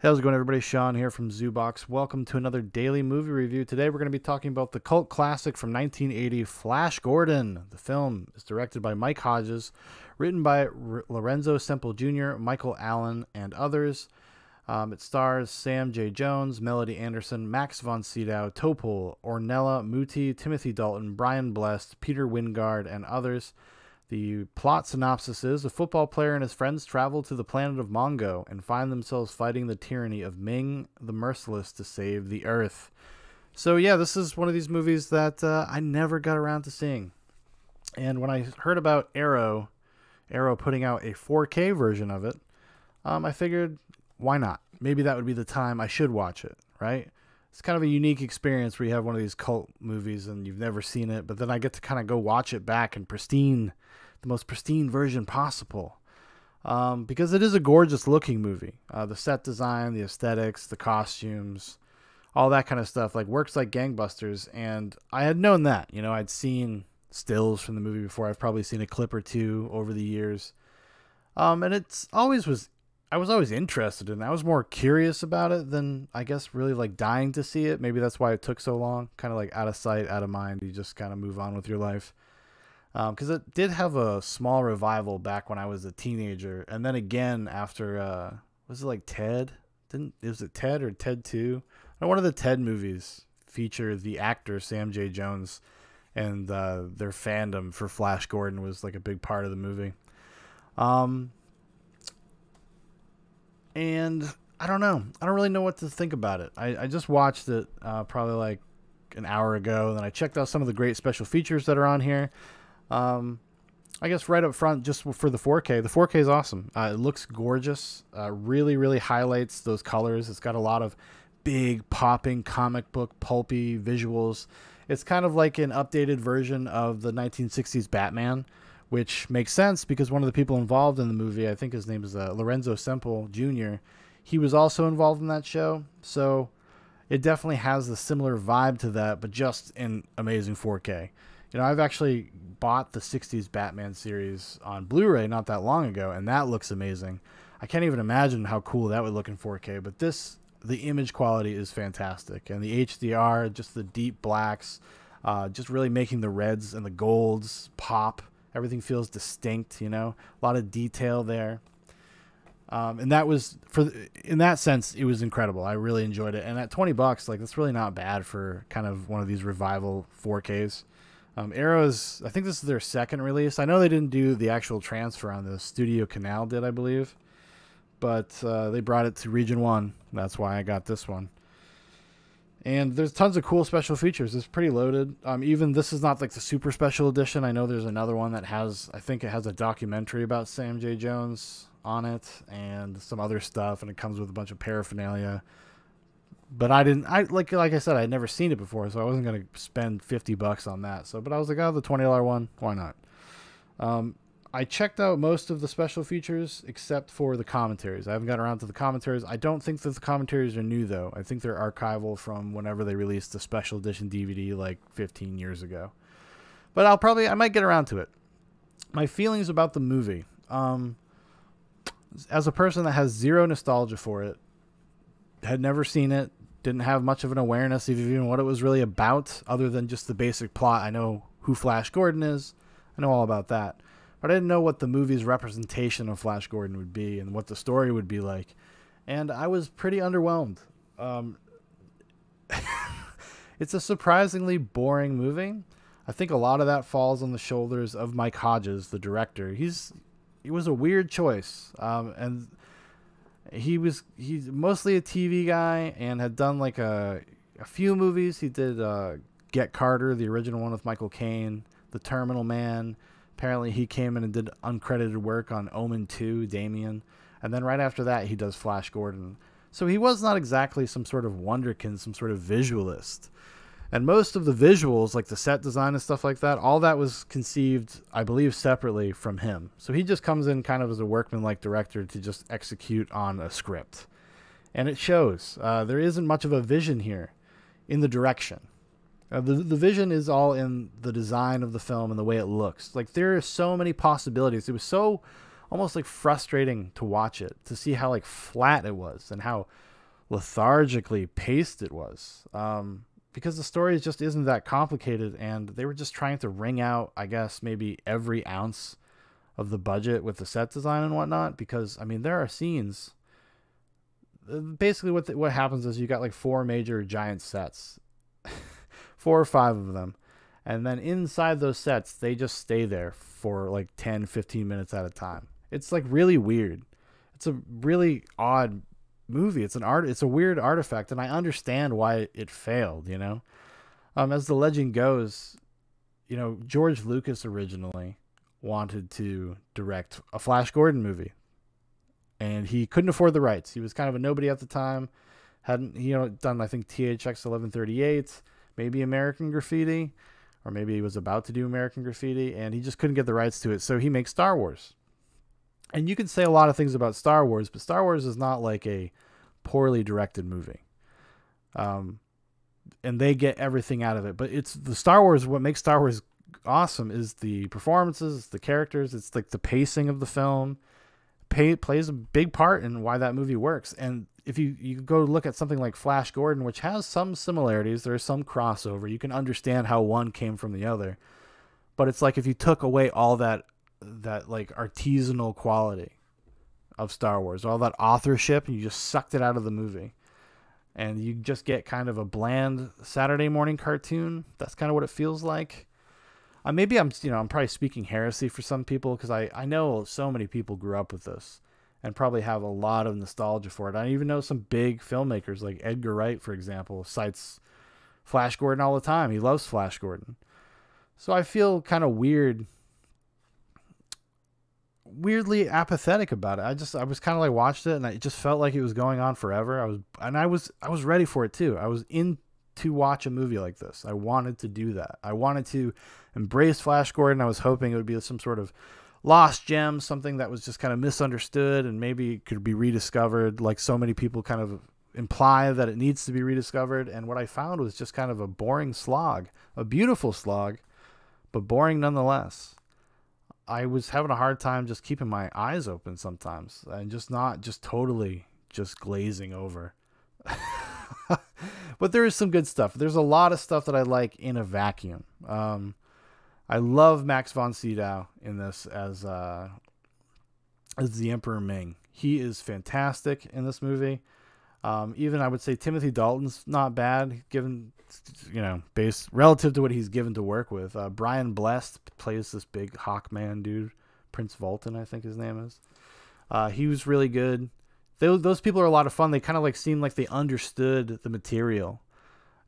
How's it going, everybody? Shaun here from Zoobox. Welcome to another daily movie review. Today, we're going to be talking about the cult classic from 1980, Flash Gordon. The film is directed by Mike Hodges, written by R- Lorenzo Semple Jr., Michael Allin, and others. Um, it stars Sam J. Jones, Melody Anderson, Max von Sydow, Topol, Ornella Muti, Timothy Dalton, Brian Blessed, Peter Wyngarde, and others. The plot synopsis is a football player and his friends travel to the planet of Mongo and find themselves fighting the tyranny of Ming the Merciless to save the Earth. So, yeah, this is one of these movies that uh, I never got around to seeing. And when I heard about Arrow, Arrow putting out a 4K version of it, um, I figured, why not? Maybe that would be the time I should watch it, right? It's kind of a unique experience where you have one of these cult movies and you've never seen it, but then I get to kind of go watch it back in pristine the most pristine version possible. Um, because it is a gorgeous looking movie. Uh, the set design, the aesthetics, the costumes, all that kind of stuff like works like gangbusters. And I had known that. You know, I'd seen stills from the movie before. I've probably seen a clip or two over the years. Um, and it's always was I was always interested in. It. I was more curious about it than I guess really like dying to see it. Maybe that's why it took so long. Kind of like out of sight, out of mind. You just kind of move on with your life because um, it did have a small revival back when I was a teenager, and then again after uh, was it like Ted? Didn't was it Ted or Ted Two? One of the Ted movies featured the actor Sam J. Jones, and uh, their fandom for Flash Gordon was like a big part of the movie. Um, and I don't know. I don't really know what to think about it. I, I just watched it uh, probably like an hour ago. Then I checked out some of the great special features that are on here. Um, I guess right up front, just for the 4K, the 4K is awesome. Uh, it looks gorgeous. Uh, really, really highlights those colors. It's got a lot of big, popping comic book, pulpy visuals. It's kind of like an updated version of the 1960s Batman, which makes sense because one of the people involved in the movie, I think his name is uh, Lorenzo Semple Jr., he was also involved in that show. So it definitely has a similar vibe to that, but just in amazing 4K. You know, I've actually bought the 60s Batman series on Blu ray not that long ago, and that looks amazing. I can't even imagine how cool that would look in 4K, but this, the image quality is fantastic. And the HDR, just the deep blacks, uh, just really making the reds and the golds pop. Everything feels distinct, you know, a lot of detail there. Um, and that was for in that sense it was incredible i really enjoyed it and at 20 bucks like that's really not bad for kind of one of these revival 4ks um, Arrow's, I think this is their second release. I know they didn't do the actual transfer on the Studio Canal, did I believe? But uh, they brought it to Region 1. That's why I got this one. And there's tons of cool special features. It's pretty loaded. Um, even this is not like the super special edition. I know there's another one that has, I think it has a documentary about Sam J. Jones on it and some other stuff. And it comes with a bunch of paraphernalia but I didn't. I like like I said, I had never seen it before, so I wasn't gonna spend fifty bucks on that. So, but I was like, oh, the twenty dollar one, why not? Um, I checked out most of the special features except for the commentaries. I haven't gotten around to the commentaries. I don't think that the commentaries are new though. I think they're archival from whenever they released the special edition DVD like 15 years ago. But I'll probably I might get around to it. My feelings about the movie. Um, as a person that has zero nostalgia for it, had never seen it, didn't have much of an awareness of even what it was really about, other than just the basic plot. I know who Flash Gordon is, I know all about that, but I didn't know what the movie's representation of Flash Gordon would be and what the story would be like, and I was pretty underwhelmed. Um, it's a surprisingly boring movie. I think a lot of that falls on the shoulders of Mike Hodges, the director. He's he was a weird choice, um, and he was he's mostly a TV guy and had done like a a few movies. He did uh, Get Carter, the original one with Michael Caine, The Terminal Man. Apparently, he came in and did uncredited work on Omen 2, Damien. And then right after that, he does Flash Gordon. So he was not exactly some sort of wonderkin, some sort of visualist. And most of the visuals, like the set design and stuff like that, all that was conceived, I believe, separately from him. So he just comes in kind of as a workman-like director to just execute on a script. And it shows. Uh, there isn't much of a vision here in the direction. Uh, the, the vision is all in the design of the film and the way it looks. Like, there are so many possibilities. It was so almost like frustrating to watch it to see how like flat it was and how lethargically paced it was. Um, because the story just isn't that complicated, and they were just trying to wring out, I guess, maybe every ounce of the budget with the set design and whatnot. Because I mean, there are scenes. Uh, basically, what the, what happens is you got like four major giant sets, four or five of them, and then inside those sets, they just stay there for like 10, 15 minutes at a time. It's like really weird. It's a really odd movie. It's an art. It's a weird artifact, and I understand why it failed. You know, um, as the legend goes, you know George Lucas originally wanted to direct a Flash Gordon movie, and he couldn't afford the rights. He was kind of a nobody at the time. Hadn't you know done I think THX eleven thirty eight, maybe American Graffiti, or maybe he was about to do American Graffiti, and he just couldn't get the rights to it. So he makes Star Wars and you can say a lot of things about Star Wars, but Star Wars is not like a poorly directed movie. Um, and they get everything out of it. But it's the Star Wars. What makes Star Wars awesome is the performances, the characters. It's like the pacing of the film. Pay, plays a big part in why that movie works. And if you you go look at something like Flash Gordon, which has some similarities, there is some crossover. You can understand how one came from the other. But it's like if you took away all that that like artisanal quality of Star Wars, all that authorship, and you just sucked it out of the movie. And you just get kind of a bland Saturday morning cartoon. That's kind of what it feels like. Uh, maybe I'm, you know, I'm probably speaking heresy for some people because I, I know so many people grew up with this and probably have a lot of nostalgia for it. I even know some big filmmakers like Edgar Wright, for example, cites Flash Gordon all the time. He loves Flash Gordon. So I feel kind of weird weirdly apathetic about it. I just I was kind of like watched it and it just felt like it was going on forever. I was and I was I was ready for it too. I was in to watch a movie like this. I wanted to do that. I wanted to embrace Flash Gordon. I was hoping it would be some sort of lost gem, something that was just kind of misunderstood and maybe could be rediscovered like so many people kind of imply that it needs to be rediscovered and what I found was just kind of a boring slog, a beautiful slog, but boring nonetheless. I was having a hard time just keeping my eyes open sometimes and just not just totally just glazing over. but there is some good stuff. There's a lot of stuff that I like in a vacuum. Um, I love Max von Sydow in this as uh, as the Emperor Ming. He is fantastic in this movie. Um, even I would say Timothy Dalton's not bad given you know, based relative to what he's given to work with. Uh, Brian Blessed plays this big Hawkman dude, Prince Vultan, I think his name is. Uh, he was really good. They, those people are a lot of fun. They kind of like seem like they understood the material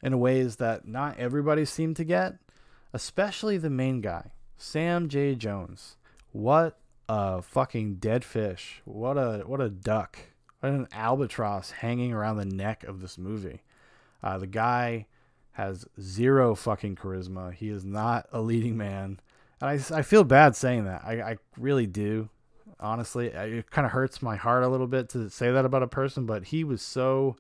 in ways that not everybody seemed to get, especially the main guy, Sam J. Jones. What a fucking dead fish! What a what a duck! What an albatross hanging around the neck of this movie. Uh, the guy has zero fucking charisma. He is not a leading man. And I, I feel bad saying that. I, I really do. Honestly, it kind of hurts my heart a little bit to say that about a person, but he was so.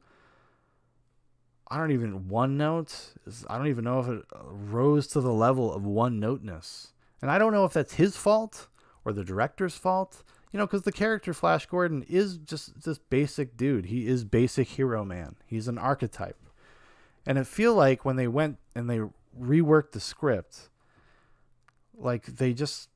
I don't even one note. I don't even know if it rose to the level of one noteness. And I don't know if that's his fault or the director's fault. You know, because the character Flash Gordon is just this basic dude. He is basic hero man. He's an archetype. And it feel like when they went and they reworked the script, like they just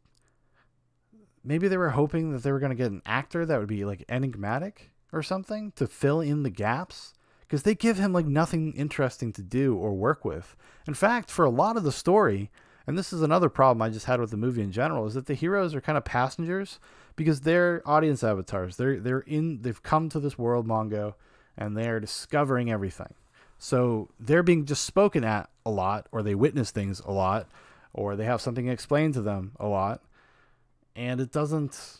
maybe they were hoping that they were going to get an actor that would be like enigmatic or something to fill in the gaps because they give him like nothing interesting to do or work with. In fact, for a lot of the story, and this is another problem I just had with the movie in general, is that the heroes are kind of passengers because they're audience avatars. They're they're in they've come to this world Mongo and they're discovering everything. So they're being just spoken at a lot, or they witness things a lot, or they have something explained to them a lot, and it doesn't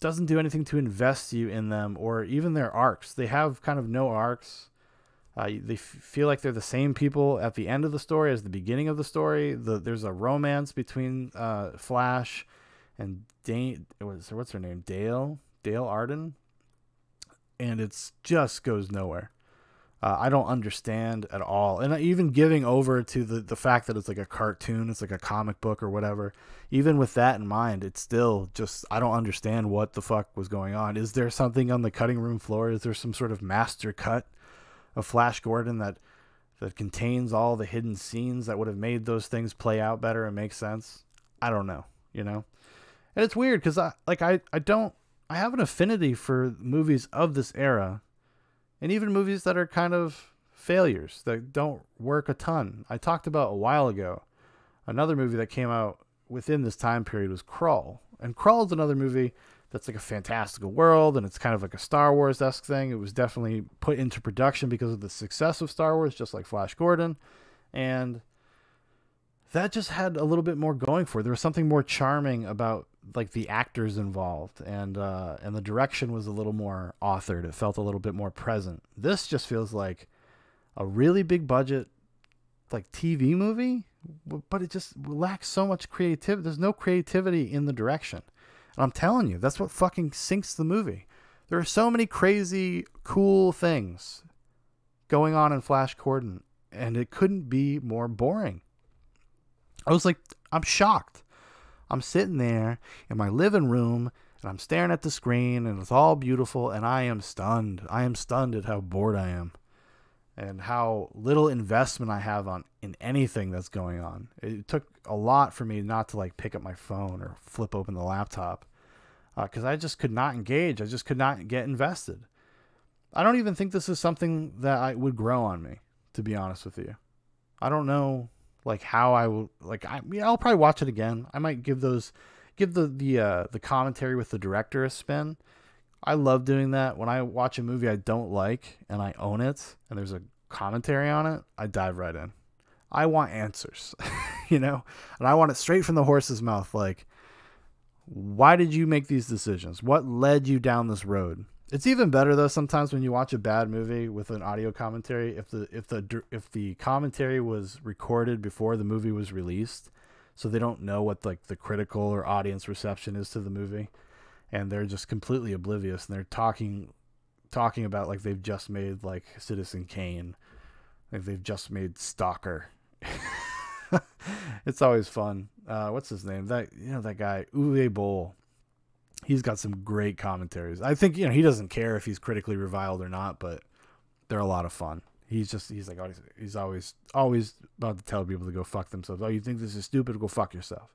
doesn't do anything to invest you in them or even their arcs. They have kind of no arcs. Uh, they f- feel like they're the same people at the end of the story as the beginning of the story. The, there's a romance between uh, Flash and Dane. Was what's her name? Dale. Dale Arden. And it's just goes nowhere. Uh, I don't understand at all, and even giving over to the the fact that it's like a cartoon, it's like a comic book or whatever. Even with that in mind, it's still just I don't understand what the fuck was going on. Is there something on the cutting room floor? Is there some sort of master cut of Flash Gordon that that contains all the hidden scenes that would have made those things play out better and make sense? I don't know, you know. And it's weird because I like I I don't I have an affinity for movies of this era and even movies that are kind of failures that don't work a ton. I talked about a while ago another movie that came out within this time period was Krull. And Krull is another movie that's like a fantastical world and it's kind of like a Star Wars esque thing. It was definitely put into production because of the success of Star Wars, just like Flash Gordon. And that just had a little bit more going for it. There was something more charming about like the actors involved and uh and the direction was a little more authored. It felt a little bit more present. This just feels like a really big budget like tv movie but it just lacks so much creativity there's no creativity in the direction. And i'm telling you that's what fucking sinks the movie. There are so many crazy cool things going on in flash gordon and it couldn't be more boring. I was like i'm shocked I'm sitting there in my living room and I'm staring at the screen and it's all beautiful and I am stunned. I am stunned at how bored I am and how little investment I have on in anything that's going on. It took a lot for me not to like pick up my phone or flip open the laptop because uh, I just could not engage. I just could not get invested. I don't even think this is something that I would grow on me, to be honest with you. I don't know like how I will like I yeah, I'll probably watch it again. I might give those give the the uh, the commentary with the director a spin. I love doing that when I watch a movie I don't like and I own it and there's a commentary on it. I dive right in. I want answers, you know, and I want it straight from the horse's mouth. Like, why did you make these decisions? What led you down this road? It's even better though sometimes when you watch a bad movie with an audio commentary if the if the if the commentary was recorded before the movie was released so they don't know what like the critical or audience reception is to the movie and they're just completely oblivious and they're talking talking about like they've just made like Citizen Kane like they've just made Stalker. It's always fun. Uh, what's his name? That you know that guy Uwe Boll he's got some great commentaries. I think you know he doesn't care if he's critically reviled or not, but they're a lot of fun. He's just he's like always he's always always about to tell people to go fuck themselves. Oh, you think this is stupid? Go fuck yourself.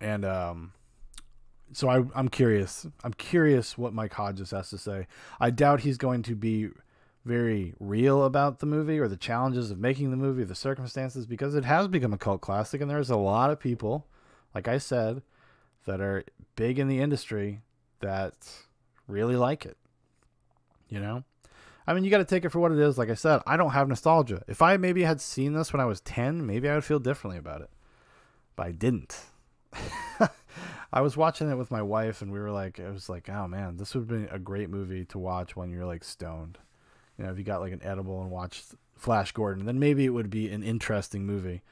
And um, so I I'm curious. I'm curious what Mike Hodges has to say. I doubt he's going to be very real about the movie or the challenges of making the movie, the circumstances, because it has become a cult classic, and there's a lot of people like I said, that are big in the industry that really like it. You know? I mean, you got to take it for what it is. Like I said, I don't have nostalgia. If I maybe had seen this when I was 10, maybe I would feel differently about it. But I didn't. I was watching it with my wife, and we were like, it was like, oh man, this would have been a great movie to watch when you're like stoned. You know, if you got like an edible and watched Flash Gordon, then maybe it would be an interesting movie.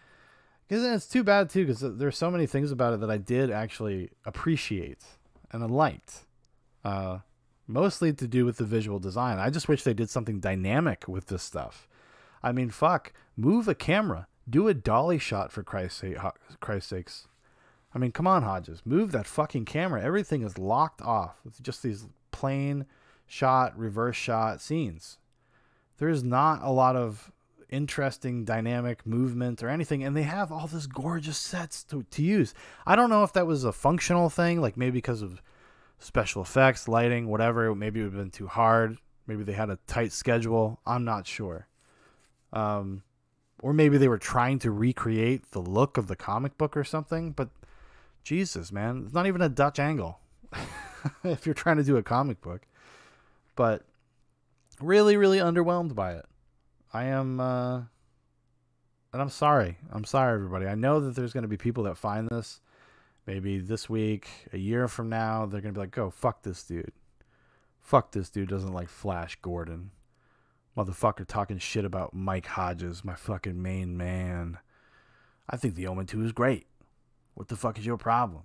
Because it's too bad too, because there's so many things about it that I did actually appreciate and I liked. Uh, mostly to do with the visual design. I just wish they did something dynamic with this stuff. I mean, fuck, move a camera, do a dolly shot for Christ's, sake, Christ's sakes. I mean, come on, Hodges, move that fucking camera. Everything is locked off. It's just these plain shot, reverse shot scenes. There is not a lot of interesting dynamic movement or anything and they have all this gorgeous sets to, to use. I don't know if that was a functional thing like maybe because of special effects lighting whatever maybe it would have been too hard maybe they had a tight schedule i'm not sure. Um, or maybe they were trying to recreate the look of the comic book or something but jesus man it's not even a dutch angle if you're trying to do a comic book. But really really underwhelmed by it I am, uh, and I'm sorry. I'm sorry, everybody. I know that there's going to be people that find this maybe this week, a year from now. They're going to be like, go, fuck this dude. Fuck this dude doesn't like Flash Gordon. Motherfucker talking shit about Mike Hodges, my fucking main man. I think The Omen 2 is great. What the fuck is your problem?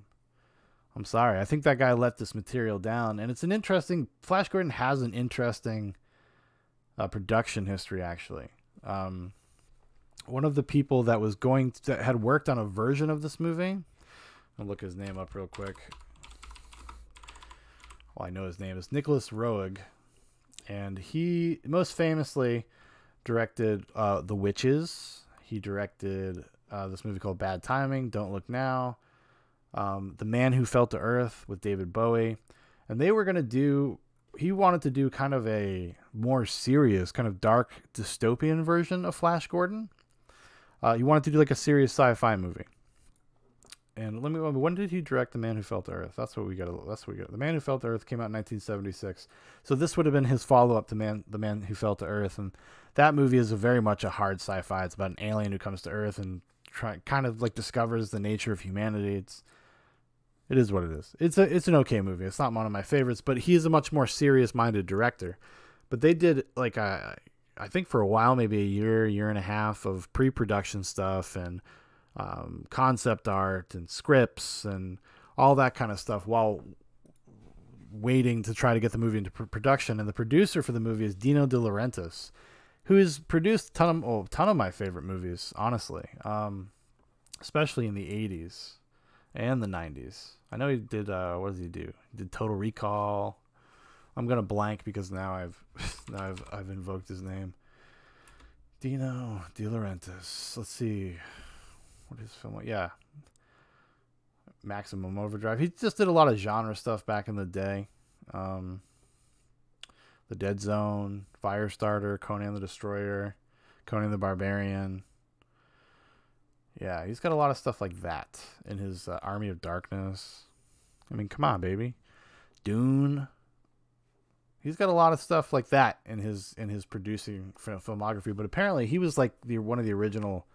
I'm sorry. I think that guy let this material down, and it's an interesting. Flash Gordon has an interesting uh, production history, actually. Um, one of the people that was going to, that had worked on a version of this movie. I'll look his name up real quick. Well, I know his name is Nicolas Roeg, and he most famously directed uh, The Witches. He directed uh, this movie called Bad Timing, Don't Look Now, um, The Man Who Fell to Earth with David Bowie, and they were gonna do. He wanted to do kind of a more serious, kind of dark dystopian version of Flash Gordon. Uh, he wanted to do like a serious sci-fi movie. And let me. When did he direct The Man Who Fell to Earth? That's what we got. That's what we got. The Man Who Fell to Earth came out in 1976. So this would have been his follow-up to Man, The Man Who Fell to Earth, and that movie is very much a hard sci-fi. It's about an alien who comes to Earth and try, kind of like discovers the nature of humanity. It's it is what it is. It's a it's an okay movie. It's not one of my favorites, but he's a much more serious-minded director. But they did like I I think for a while, maybe a year, year and a half of pre-production stuff and um, concept art and scripts and all that kind of stuff while waiting to try to get the movie into pr- production. And the producer for the movie is Dino De Laurentiis, who has produced a ton of, oh, ton of my favorite movies, honestly, um, especially in the 80s and the 90s. I know he did, uh, what does he do? He did Total Recall. I'm gonna blank because now I've now I've I've invoked his name. Dino De Laurentiis. Let's see. What is film? Yeah. Maximum Overdrive. He just did a lot of genre stuff back in the day. Um, the Dead Zone, Firestarter, Conan the Destroyer, Conan the Barbarian. Yeah, he's got a lot of stuff like that in his uh, Army of Darkness. I mean, come on, baby. Dune. He's got a lot of stuff like that in his in his producing filmography, but apparently he was like the one of the original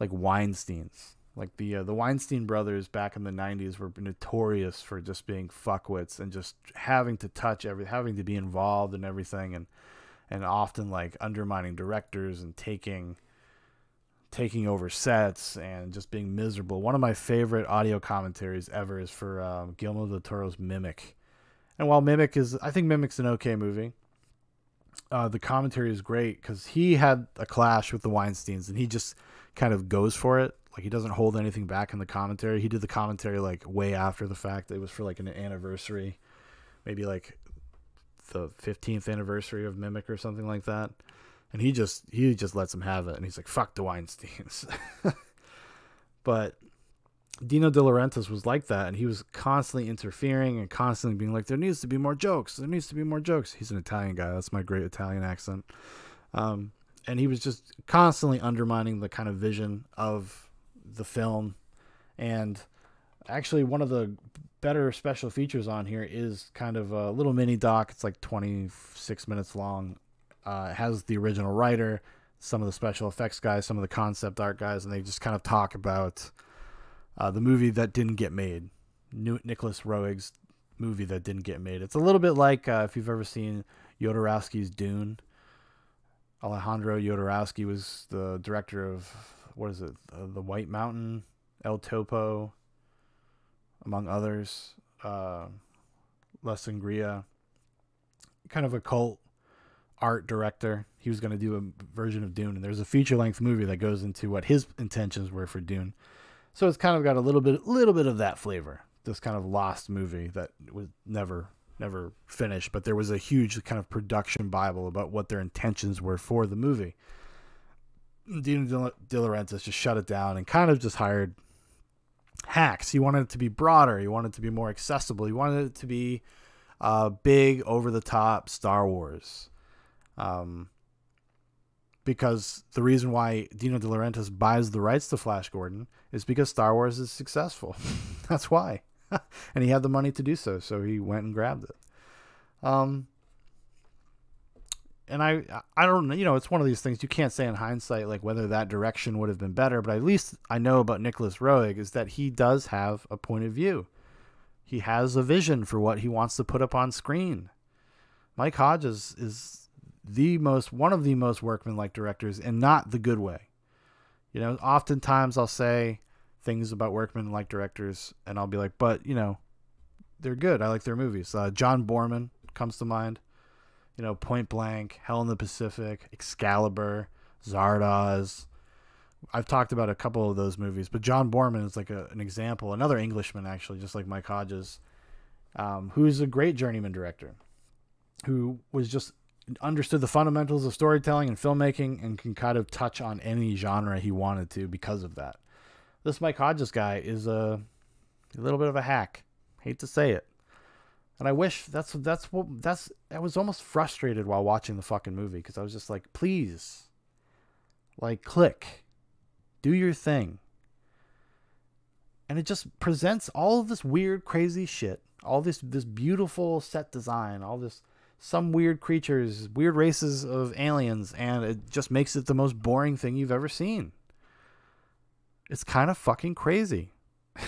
like Weinstein's. Like the uh, the Weinstein brothers back in the '90s were notorious for just being fuckwits and just having to touch every, having to be involved in everything, and and often like undermining directors and taking taking over sets and just being miserable. One of my favorite audio commentaries ever is for um, Guillermo del Toro's Mimic, and while Mimic is, I think Mimic's an okay movie. Uh, the commentary is great because he had a clash with the Weinstein's and he just kind of goes for it. Like he doesn't hold anything back in the commentary. He did the commentary like way after the fact. It was for like an anniversary, maybe like the 15th anniversary of Mimic or something like that. And he just he just lets him have it, and he's like, "Fuck the Weinstein's." but Dino De Laurentiis was like that, and he was constantly interfering and constantly being like, "There needs to be more jokes. There needs to be more jokes." He's an Italian guy. That's my great Italian accent. Um, and he was just constantly undermining the kind of vision of the film. And actually, one of the better special features on here is kind of a little mini doc. It's like 26 minutes long. Uh, has the original writer, some of the special effects guys, some of the concept art guys, and they just kind of talk about uh, the movie that didn't get made. New- Nicolas Roeg's movie that didn't get made. It's a little bit like uh, if you've ever seen Jodorowsky's Dune. Alejandro Jodorowsky was the director of what is it, uh, the White Mountain, El Topo, among others. Uh, La Sangria, kind of a cult art director. He was going to do a version of Dune, and there's a feature length movie that goes into what his intentions were for Dune. So it's kind of got a little bit, little bit of that flavor. This kind of lost movie that was never never finished, but there was a huge kind of production bible about what their intentions were for the movie. Dino De Laurentiis just shut it down and kind of just hired hacks. He wanted it to be broader. He wanted it to be more accessible. He wanted it to be uh, big, over the top Star Wars. Um, because the reason why Dino De Laurentiis buys the rights to Flash Gordon is because Star Wars is successful. That's why. and he had the money to do so, so he went and grabbed it. Um, and I, I don't know, you know, it's one of these things you can't say in hindsight like whether that direction would have been better, but at least I know about Nicolas Roeg is that he does have a point of view. He has a vision for what he wants to put up on screen. Mike Hodges is the most one of the most workmanlike directors and not the good way. You know, oftentimes I'll say things about workman like directors, and I'll be like, but you know, they're good. I like their movies. Uh, John Boorman comes to mind. You know, Point Blank, Hell in the Pacific, Excalibur, Zardoz. I've talked about a couple of those movies, but John Boorman is like a, an example, another Englishman actually, just like Mike Hodges, um, who's a great journeyman director, who was just understood the fundamentals of storytelling and filmmaking and can kind of touch on any genre he wanted to because of that. This Mike Hodges guy is a, a little bit of a hack. Hate to say it. And I wish that's that's what that's I was almost frustrated while watching the fucking movie because I was just like, please, like click, do your thing. And it just presents all of this weird, crazy shit, all this this beautiful set design, all this some weird creatures, weird races of aliens, and it just makes it the most boring thing you've ever seen. It's kind of fucking crazy.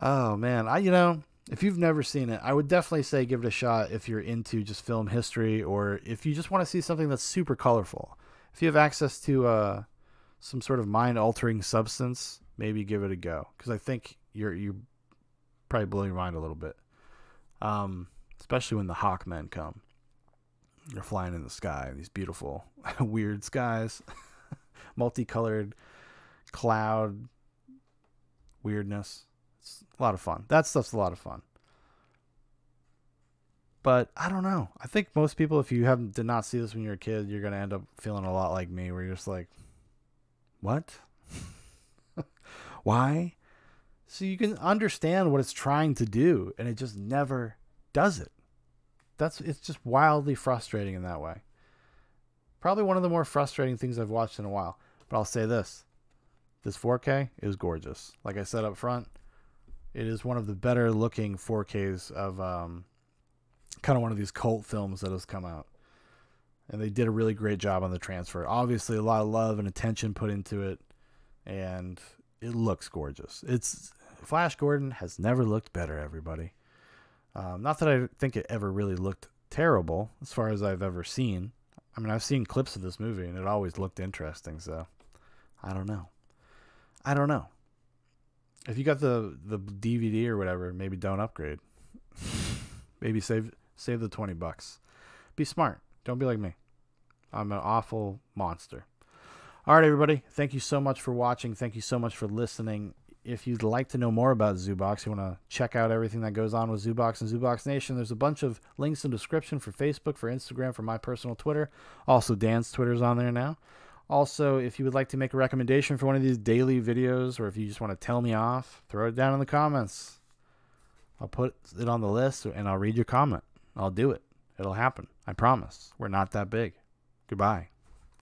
oh man, I you know, if you've never seen it, I would definitely say give it a shot if you're into just film history or if you just want to see something that's super colorful. If you have access to uh, some sort of mind-altering substance, maybe give it a go because I think you're you probably blow your mind a little bit. Um, especially when the Hawkmen come. They're flying in the sky, these beautiful, weird skies, multicolored cloud weirdness. It's a lot of fun. That stuff's a lot of fun. But I don't know. I think most people, if you haven't did not see this when you're a kid, you're gonna end up feeling a lot like me, where you're just like, "What? Why?" So you can understand what it's trying to do, and it just never does it. That's it's just wildly frustrating in that way. Probably one of the more frustrating things I've watched in a while. But I'll say this. This 4K is gorgeous. Like I said up front, it is one of the better looking 4Ks of um, kind of one of these cult films that has come out. And they did a really great job on the transfer. Obviously, a lot of love and attention put into it, and it looks gorgeous. It's Flash Gordon has never looked better, everybody. Um, not that I think it ever really looked terrible as far as I've ever seen. I mean, I've seen clips of this movie and it always looked interesting. So I don't know. I don't know. If you got the the DVD or whatever, maybe don't upgrade. maybe save save the twenty bucks. Be smart. Don't be like me. I'm an awful monster. All right, everybody. Thank you so much for watching. Thank you so much for listening if you'd like to know more about Zoobox, you want to check out everything that goes on with Zoobox and Zoobox Nation, there's a bunch of links in the description for Facebook, for Instagram, for my personal Twitter. Also, Dan's Twitter's on there now. Also, if you would like to make a recommendation for one of these daily videos, or if you just want to tell me off, throw it down in the comments. I'll put it on the list and I'll read your comment. I'll do it. It'll happen. I promise. We're not that big. Goodbye.